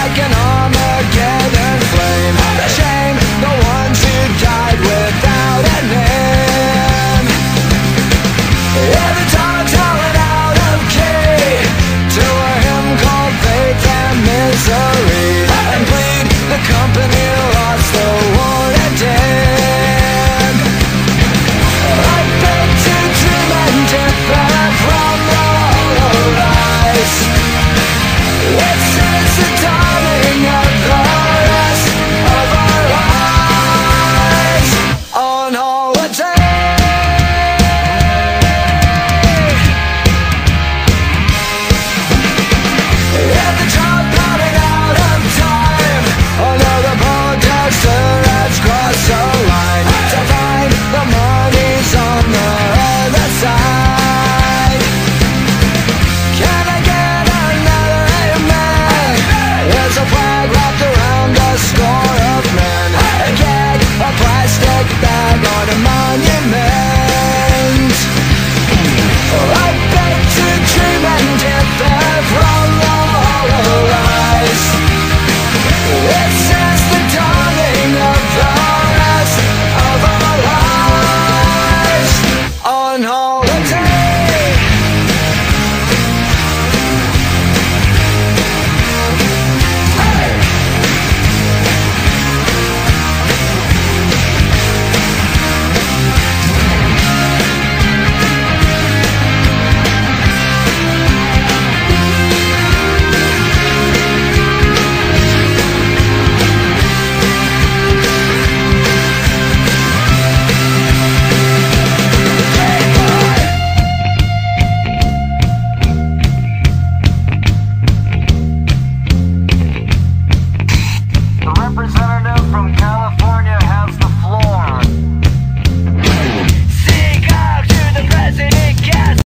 like an